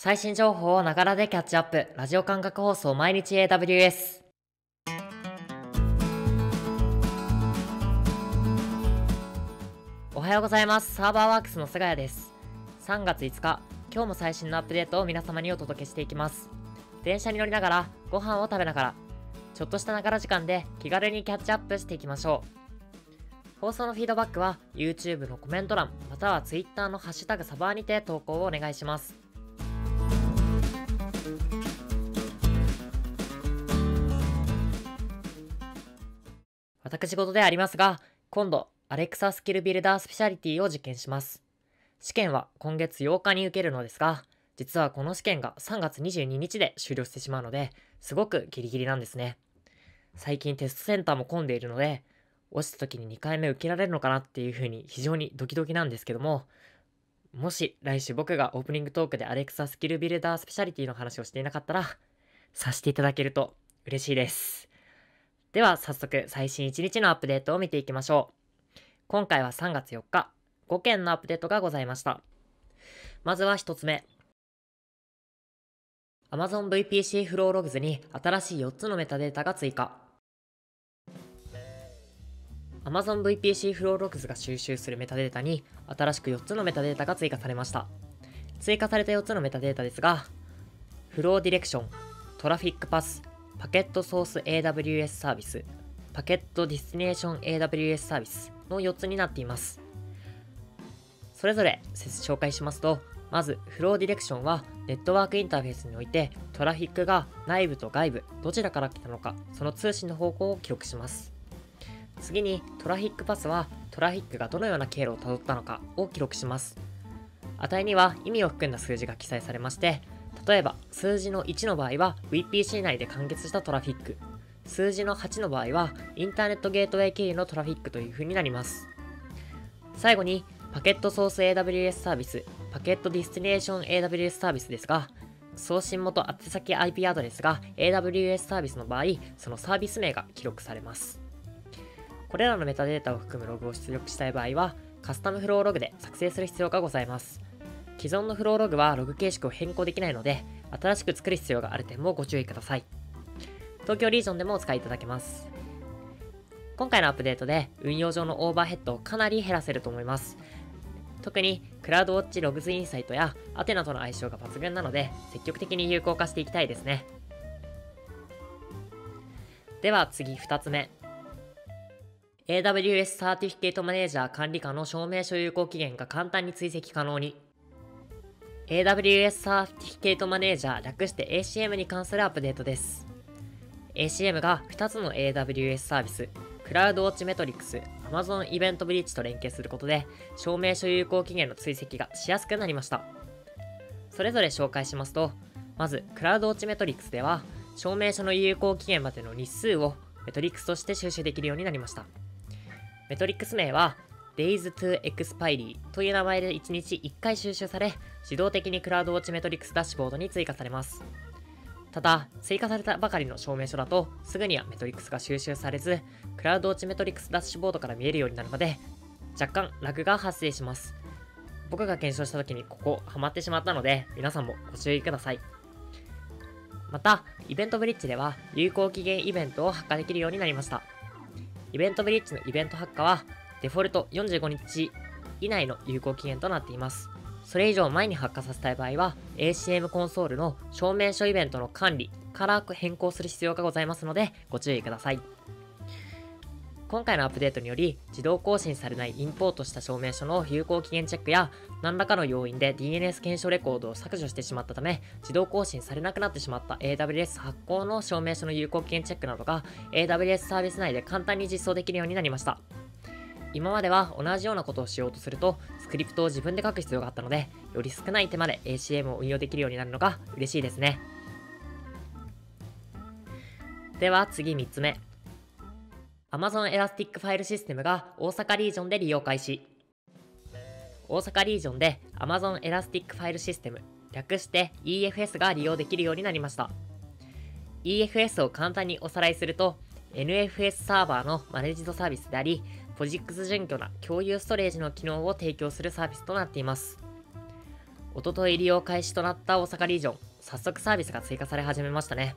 最新情報をながらでキャッチアップ。ラジオ感覚放送毎日 AWS。おはようございます。サーバーワークスの菅谷です。3月5日、今日も最新のアップデートを皆様にお届けしていきます。電車に乗りながら、ご飯を食べながら、ちょっとしたながら時間で気軽にキャッチアップしていきましょう。放送のフィードバックは YouTube のコメント欄または Twitter のハッシュタグサバーにて投稿をお願いします。私事でありますが、今度、アレクサスキルビルダースペシャリティを実験します。試験は今月8日に受けるのですが、実はこの試験が3月22日で終了してしまうので、すごくギリギリなんですね。最近テストセンターも混んでいるので、落ちた時に2回目受けられるのかなっていう風に非常にドキドキなんですけども、もし来週僕がオープニングトークでアレクサスキルビルダースペシャリティの話をしていなかったら、させていただけると嬉しいです。では早速最新1日のアップデートを見ていきましょう。今回は3月4日、5件のアップデートがございました。まずは1つ目。Amazon VPC フローログズに新しい4つのメタデータが追加。Amazon VPC フローログズが収集するメタデータに新しく4つのメタデータが追加されました。追加された4つのメタデータですが、フローディレクション、トラフィックパス、パケットソース AWS サービス、パケットディスティネーション AWS サービスの4つになっています。それぞれ紹介しますと、まず、フローディレクションはネットワークインターフェースにおいてトラフィックが内部と外部どちらから来たのかその通信の方向を記録します次にトラフィックパスはトラフィックがどのような経路をたどったのかを記録します値には意味を含んだ数字が記載されまして例えば数字の1の場合は VPC 内で完結したトラフィック数字の8の場合はインターネットゲートウェイ経由のトラフィックという風になります最後にパケットソース AWS サービスパケットディスティネーション AWS サービスですが、送信元宛先 IP アドレスが AWS サービスの場合、そのサービス名が記録されます。これらのメタデータを含むログを出力したい場合は、カスタムフローログで作成する必要がございます。既存のフローログはログ形式を変更できないので、新しく作る必要がある点もご注意ください。東京リージョンでもお使いいただけます。今回のアップデートで運用上のオーバーヘッドをかなり減らせると思います。特にクラウドウォッチログズインサイトやアテナとの相性が抜群なので積極的に有効化していきたいですねでは次2つ目 AWS サーティフィケートマネージャー管理下の証明書有効期限が簡単に追跡可能に AWS サーティフィケートマネージャー略して ACM に関するアップデートです ACM が2つの AWS サービスクラウドウォッチメトリックス、Amazon イベントブリッジと連携することで、証明書有効期限の追跡がしやすくなりました。それぞれ紹介しますと、まず、クラウドウォッチメトリックスでは、証明書の有効期限までの日数をメトリックスとして収集できるようになりました。メトリックス名は、Days to Expiry という名前で1日1回収集され、自動的にクラウドウォッチメトリックスダッシュボードに追加されます。ただ、追加されたばかりの証明書だと、すぐにはメトリックスが収集されず、クラウドウォッチメトリックスダッシュボードから見えるようになるまで、若干ラグが発生します。僕が検証した時にここハマってしまったので、皆さんもご注意ください。また、イベントブリッジでは有効期限イベントを発火できるようになりました。イベントブリッジのイベント発火は、デフォルト45日以内の有効期限となっています。それ以上前に発火させたい場合は ACM コンソールの証明書イベントの管理から変更する必要がございますのでご注意ください。今回のアップデートにより自動更新されないインポートした証明書の有効期限チェックや何らかの要因で DNS 検証レコードを削除してしまったため自動更新されなくなってしまった AWS 発行の証明書の有効期限チェックなどが AWS サービス内で簡単に実装できるようになりました。今までは同じようなことをしようとすると、スクリプトを自分で書く必要があったので、より少ない手間で ACM を運用できるようになるのが嬉しいですね。では次3つ目。Amazon Elastic File System が大阪リージョンで利用開始。大阪リージョンで Amazon Elastic File System、略して EFS が利用できるようになりました。EFS を簡単におさらいすると、NFS サーバーのマネジドサービスであり、POSIX 準拠な共有ストレージの機能を提供するサービスとなっています。おととい利用開始となった大阪リージョン、早速サービスが追加され始めましたね。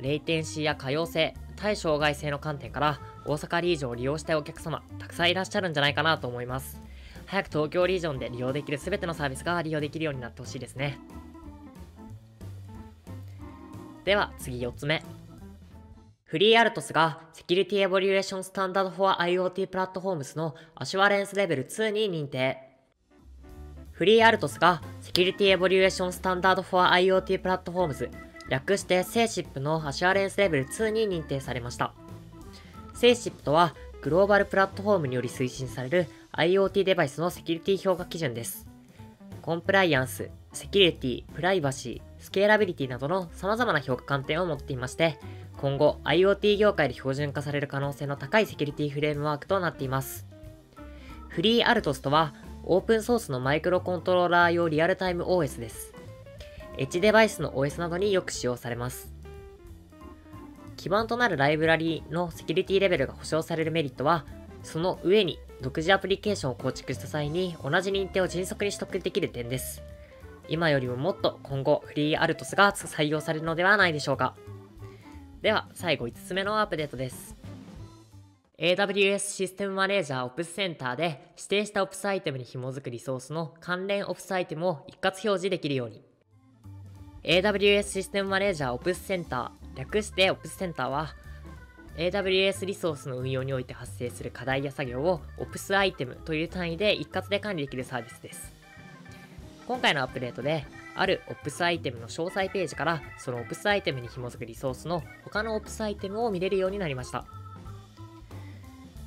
レイテンシーや可用性、対障害性の観点から大阪リージョンを利用したいお客様、たくさんいらっしゃるんじゃないかなと思います。早く東京リージョンで利用できる全てのサービスが利用できるようになってほしいですね。では次4つ目。 FreeRTOS がセキュリティエボリュエーションスタンダードフォア IoT プラットフォームスのアシュアレンスレベル2に認定。 FreeRTOS がセキュリティエボリュエーションスタンダードフォア IoT プラットフォームズ略して SESIP のアシュアレンスレベル2に認定されました。 SESIP とはグローバルプラットフォームにより推進される IoT デバイスのセキュリティ評価基準です。コンプライアンス、セキュリティ、プライバシー、スケーラビリティなどの様々な評価観点を持っていまして、今後 IoT 業界で標準化される可能性の高いセキュリティフレームワークとなっています。 FreeRTOS とはオープンソースのマイクロコントローラー用リアルタイム OS です。エッジデバイスの OS などによく使用されます。基盤となるライブラリーのセキュリティレベルが保証されるメリットは、その上に独自アプリケーションを構築した際に同じ認定を迅速に取得できる点です。今よりももっと今後フリーアルトスが採用されるのではないでしょうか。では最後5つ目のアップデートです。AWS システムマネージャー Ops センターで指定した Ops アイテムに紐づくリソースの関連 Ops アイテムを一括表示できるように。AWS システムマネージャー Ops センター、略して Ops センターは、AWS リソースの運用において発生する課題や作業を Ops アイテムという単位で一括で管理できるサービスです。今回のアップデートで、ある Ops アイテムの詳細ページからその Ops アイテムに紐づくリソースの他の Ops アイテムを見れるようになりました。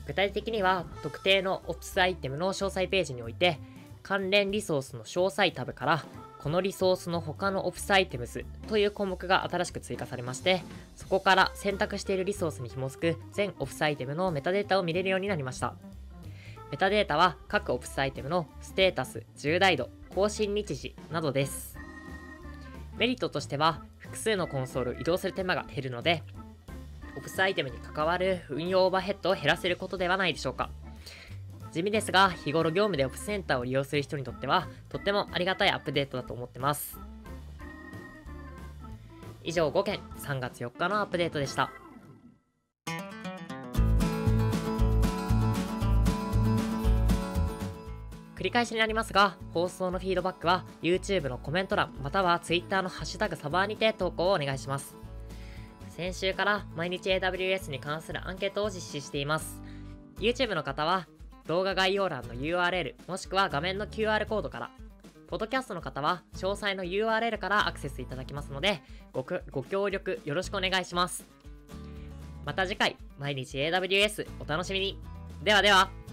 具体的には特定の Ops アイテムの詳細ページにおいて関連リソースの詳細タブからこのリソースの他の Ops アイテムズという項目が新しく追加されましてそこから選択しているリソースに紐づく全 Ops アイテムのメタデータを見れるようになりましたメタデータは各 Ops アイテムのステータス、重大度、更新日時などですメリットとしては複数のコンソール移動する手間が減るのでオプスアイテムに関わる運用オーバーヘッドを減らせることではないでしょうか。地味ですが、日頃業務でオプスセンターを利用する人にとっては、とってもありがたいアップデートだと思ってます。以上5件、3月4日のアップデートでした。り返しになりますが、放送のフィードバックは YouTube のコメント欄または Twitter のハッシュタグサバーにて投稿をお願いします。先週から毎日 AWS に関するアンケートを実施しています。YouTube の方は動画概要欄の URL もしくは画面の QR コードから、ポッドキャストの方は詳細の URL からアクセスいただきますのでごご協力よろしくお願いします。また次回、毎日 AWS お楽しみに。ではでは。